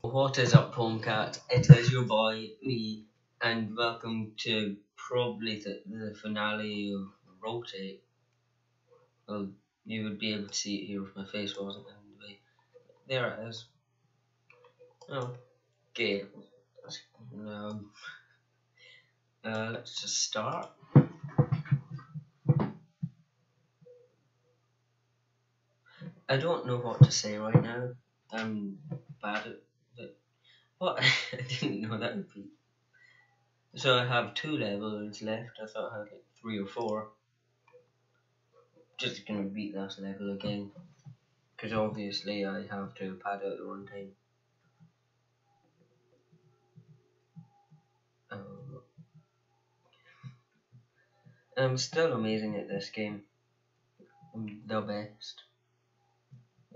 What is up, Homecat? It is your boy, me, and welcome to probably the, the finale of Rotate. Well, you would be able to see it here if my face wasn't. There it is. Oh, okay. Now, uh, let's just start. I don't know what to say right now. I'm bad at. What? I didn't know that would be. So I have two levels left. I thought I had like three or four. Just gonna beat that level again. Because obviously I have to pad out the runtime. Um, I'm still amazing at this game. I'm the best.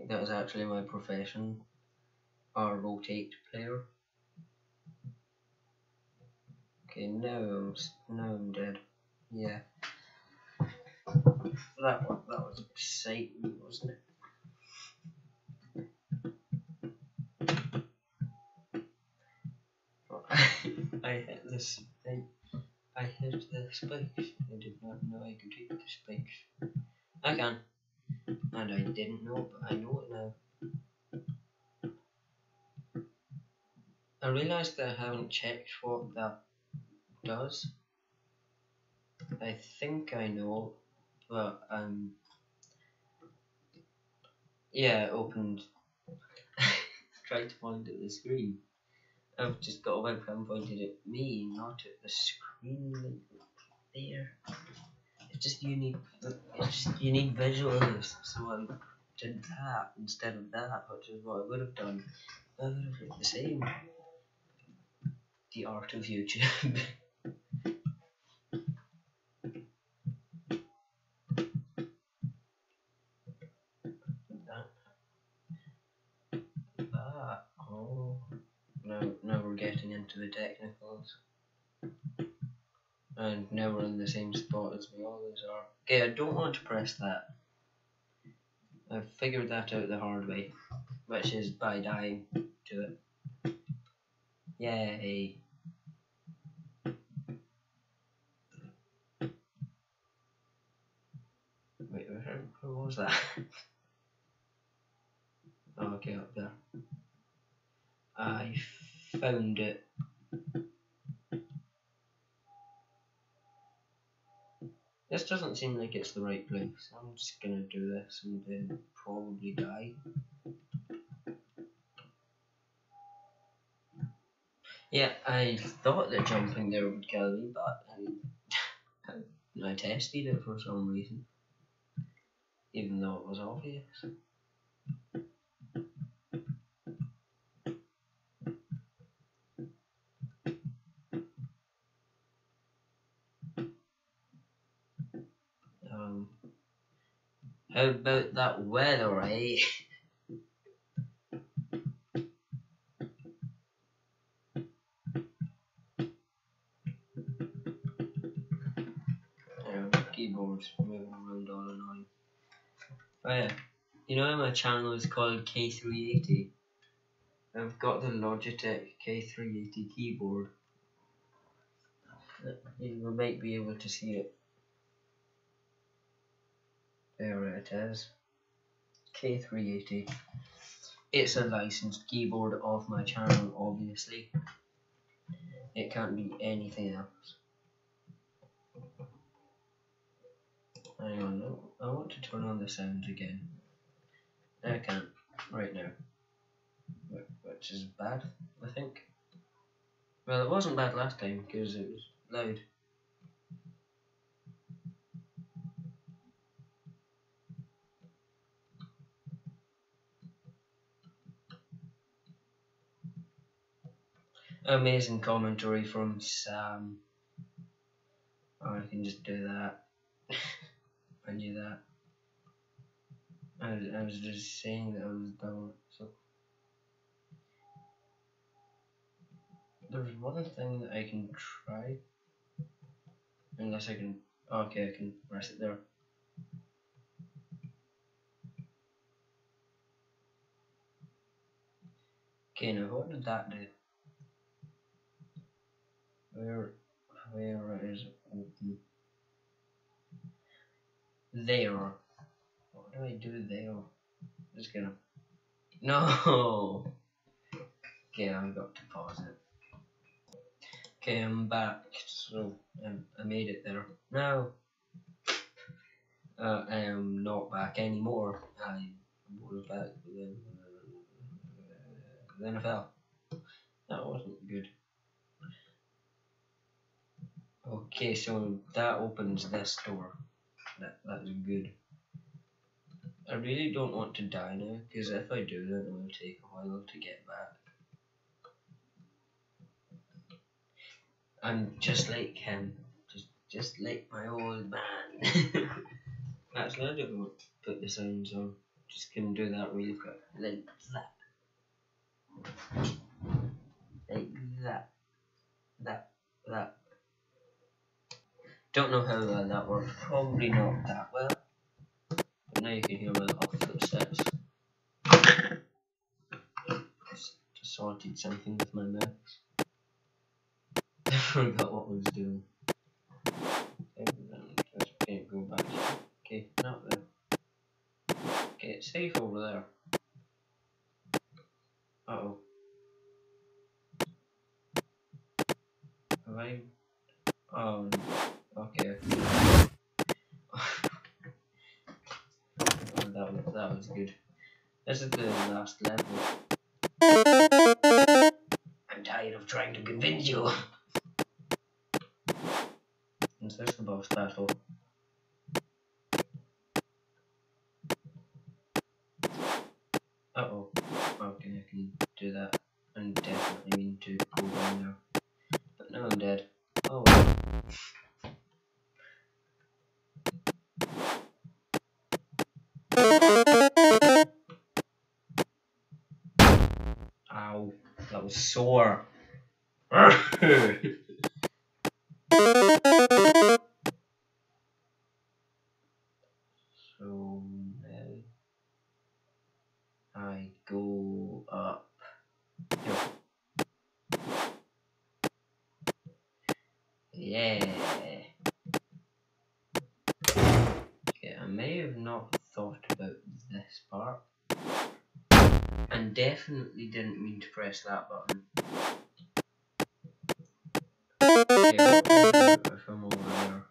That is actually my profession. Or rotate player. Okay, now I'm I'm dead. Yeah. That one, that was exciting, wasn't it? I hit this thing. I hit the spikes. I did not know I could hit the spikes. I can. And I didn't know, but I know it now. I realised that I haven't checked what that does. I think I know, but um, yeah, opened. tried to point at the screen. I've just got a webcam pointed at me, not at the screen there. It's just you need, it's just you need visuals, so I did that instead of that, which is what I would have done. I would have looked the same. The art of YouTube. into the technicals. And now we're in the same spot as we always are. Okay, I don't want to press that. I've figured that out the hard way, which is by dying to it. Yay. Wait, where, where was that? oh, okay, up there. I found it. This doesn't seem like it's the right place. I'm just gonna do this and then probably die. Yeah, I thought that jumping there would kill me, but I, I tested it for some reason. Even though it was obvious. About that weather? Yeah, keyboard's moving around all annoying. Oh yeah, you know my channel is called K380? I've got the Logitech K380 keyboard. You might be able to see it. There it is. K380. It's a licensed keyboard of my channel, obviously. It can't be anything else. Hang on, I want to turn on the sounds again. I can't right now, which is bad, I think. Well, it wasn't bad last time because it was loud. Amazing commentary from Sam. Oh, I can just do that. I knew that. I I was just saying that I was done. So there's one thing that I can try. Unless I can. Okay, I can press it there. Okay, now what did that do? Where, where is open? There. What do I do there? Just gonna. No! Okay, I've got to pause it. Okay, I'm back. So, um, I made it there. Now, uh, I am not back anymore. I was back, then, then I fell. That wasn't good. Okay, so that opens this door. That that's good. I really don't want to die now, because if I do, then it will take a while to get back. I'm just like him, just just like my old man. Actually, I don't want to put the sounds on. Just gonna do that really quick, like that, like that, that, that. Don't know how well that works. Probably not that well. But now you can hear my little footsteps. Just sorted something with my mouse. I forgot what I was doing. Okay, go back. Okay, not there. Okay, it's safe over there. Uh oh. Have I? Oh, okay. that was that was good. This is the last level. I'm tired of trying to convince you. Is this the boss battle? Uh oh. Okay, I can do that. And definitely mean to go down now. But now I'm dead. Oh. Ow, that was sore. press that button. Okay, if I'm over there?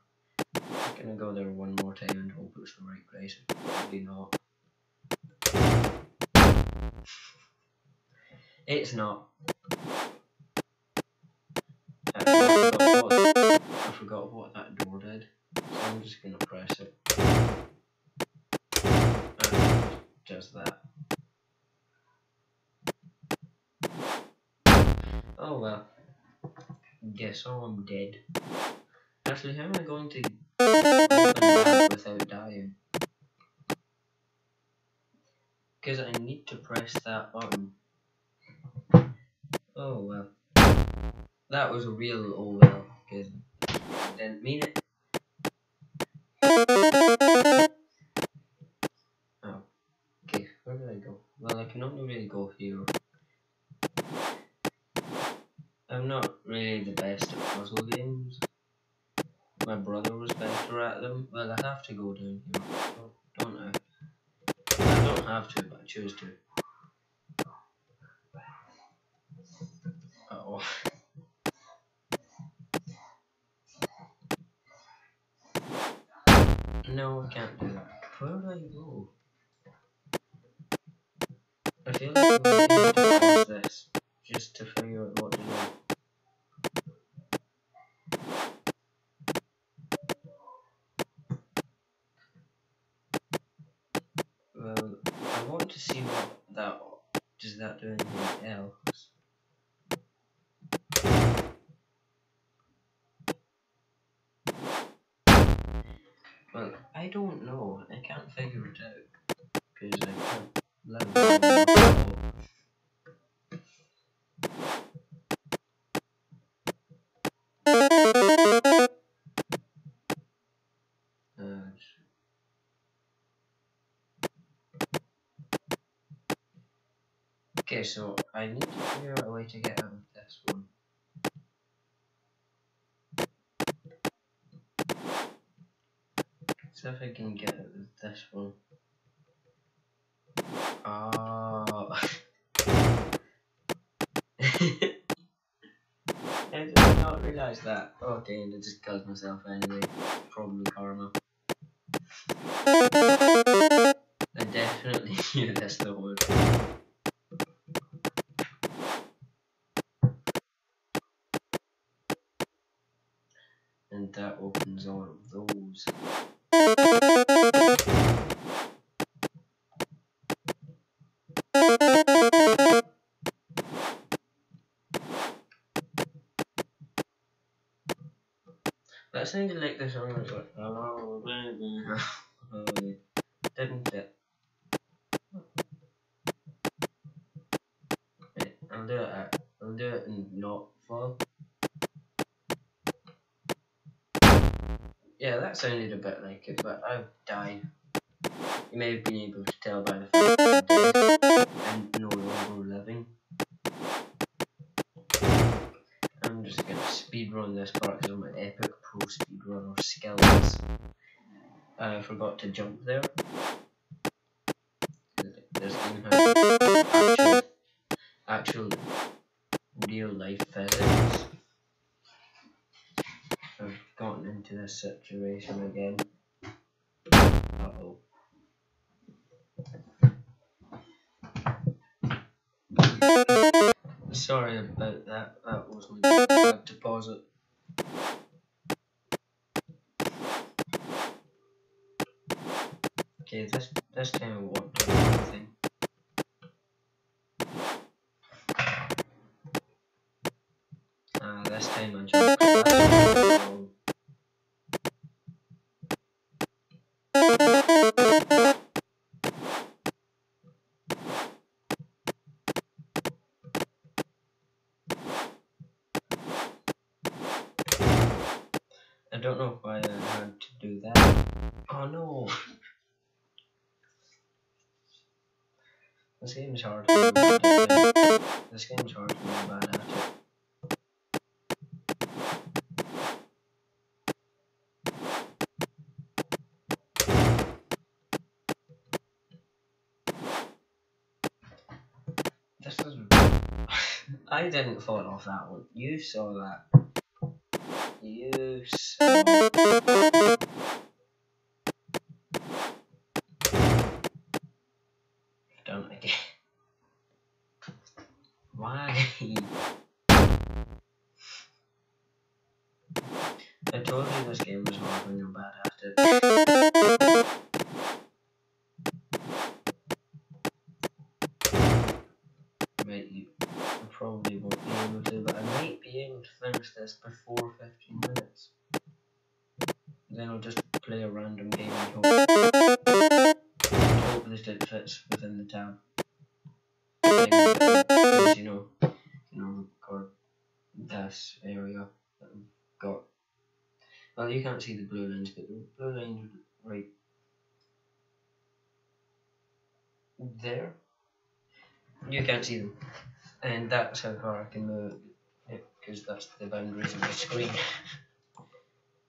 I'm gonna go there one more time and hope it's the right place. Probably not. It's not. I forgot what, I forgot what that door did, so I'm just gonna press it. And just that. Oh well. Guess I'm dead. Actually, how am I going to without dying? Because I need to press that button. Oh well. That was a real oh well, because I didn't mean it. Oh. Okay, where did I go? Well, I can only really go here. I'm not really the best at puzzle games. My brother was better at them. Well, I have to go down here, don't I? I don't have to, but I choose to. Okay, so I need to figure out a way to get out of this one. See if I can get out of this one. Oh. I did not realise that. Okay, and I just killed myself anyway. Probably karma. I definitely knew this the whole time. That sounded like the song was like, oh, baby, oh, didn't it? Wait, I'll do it, at, I'll do it in not full. Yeah, that sounded a bit like it, but I've died. You may have been able to tell by the fact that I'm no longer living. I'm just gonna speedrun this part because I'm I forgot to jump there. Game has actual, actual real life physics. I've gotten into this situation again. Uh, This game's hard for me, bad it. This is. I didn't fall off that one. You saw that. You saw. This area that I've got. Well, you can't see the blue lines, but the blue lines right there. You can't see them, and that's how far I can move it because that's the boundaries of the screen.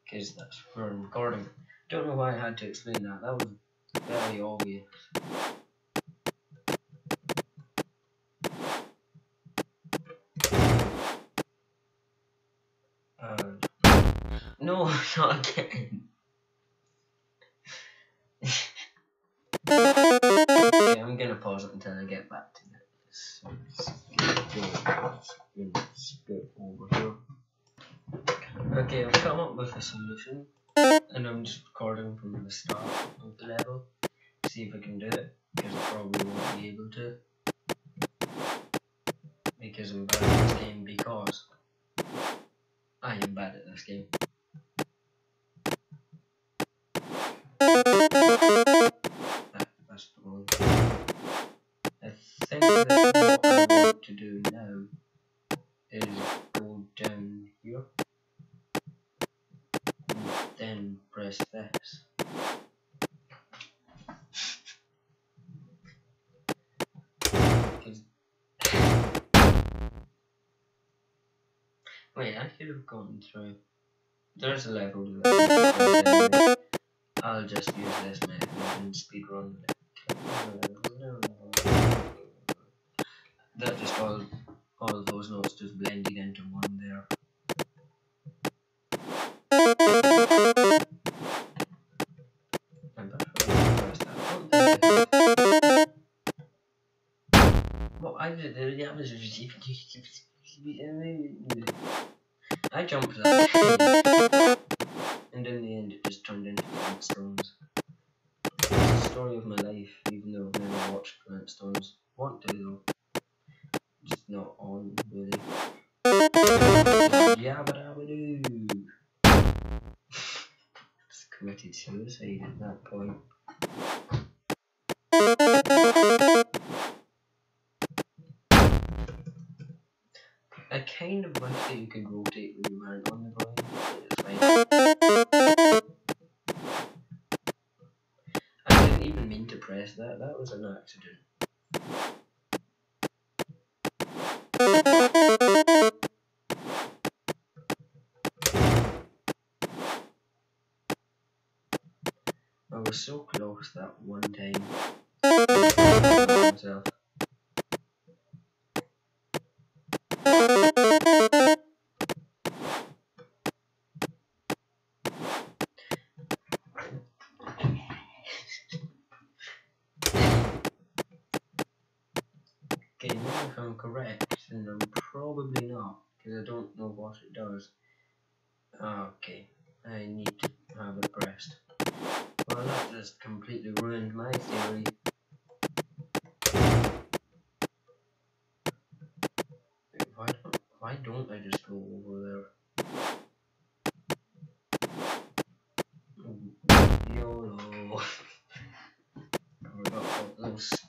Because that's where I'm recording. Don't know why I had to explain that. That was very obvious. No, not again. okay, I'm gonna pause it until I get back to this. Okay, I've come up with a solution, and I'm just recording from the start of the level. See if I can do it, because I probably won't be able to. Because I'm bad at this game, because I am bad at this game. Wait, I could have gone through. There's a level to that. I'll just use this method and speedrun. That just all all those notes just blended into one there. I I jumped that, and in the end, it just turned into Flintstones. It's the story of my life, even though I've never watched Flintstones. Want to though just not on really. Yabba dabba doo. Just committed suicide at that point. Kind of that you could rotate when you weren't on the. I didn't even mean to press that, that was an accident. I was so close that one time.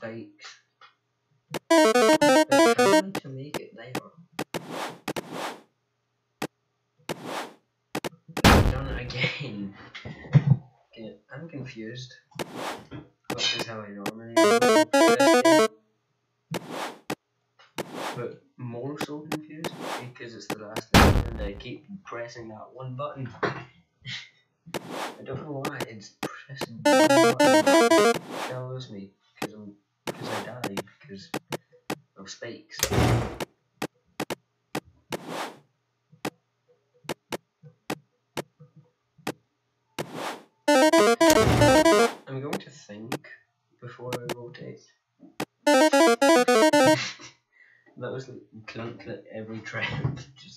Those every trap.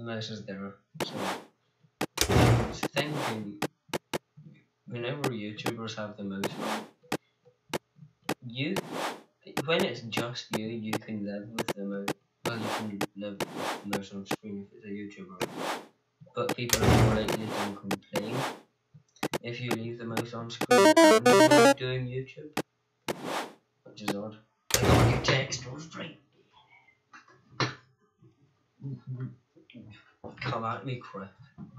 Is there. So I was thinking whenever YouTubers have the on, you when it's just you, you can live with the mouse. Well, you can live with the mouse on screen if it's a YouTuber, but people are more likely to complain if you leave the mouse on screen doing YouTube, which is odd. I got your text was right. Come at me,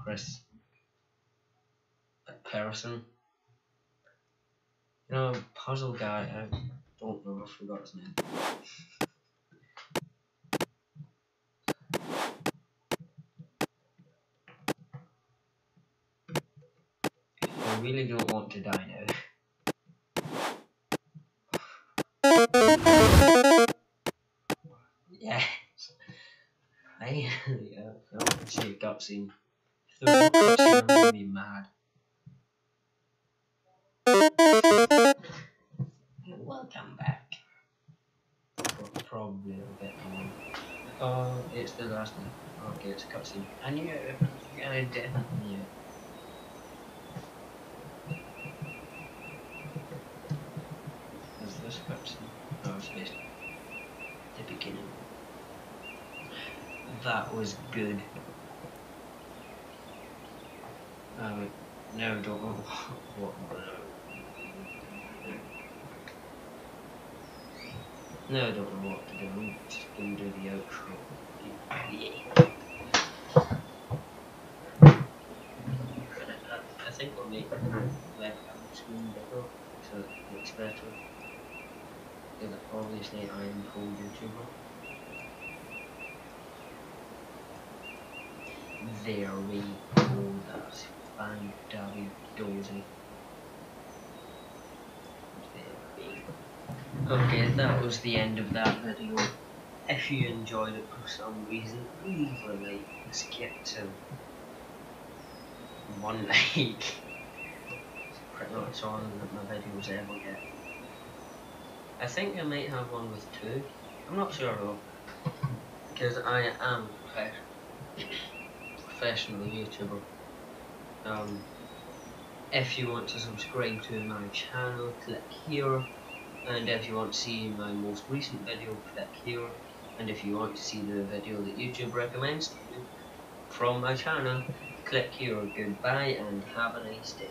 Chris. Person. You know, puzzle guy. I don't know. I forgot his name. I really don't want to die a cutscene. If there was a cutscene, I'm gonna be mad. Welcome back. Pro- Probably a bit more. Oh, it's the last one. Okay, it's a cutscene. I knew it was gonna do. Yeah. Is this cutscene? No, it's based the beginning. That was good. Um, no, don't what. No, I don't know what to do. I'm just gonna do the outro. I think we'll make the webcam screen bigger so it looks better. Because obviously I am a full YouTuber. There we go, that's fine, Davy. Okay, that was the end of that video. If you enjoyed it for some reason, leave a like. Let's get to one like. It's pretty much all that my videos ever get. I think I might have one with two. I'm not sure though. Because I am a professional YouTuber. Um, if you want to subscribe to my channel, click here. And if you want to see my most recent video, click here. And if you want to see the video that YouTube recommends from my channel, click here. Goodbye and have a nice day.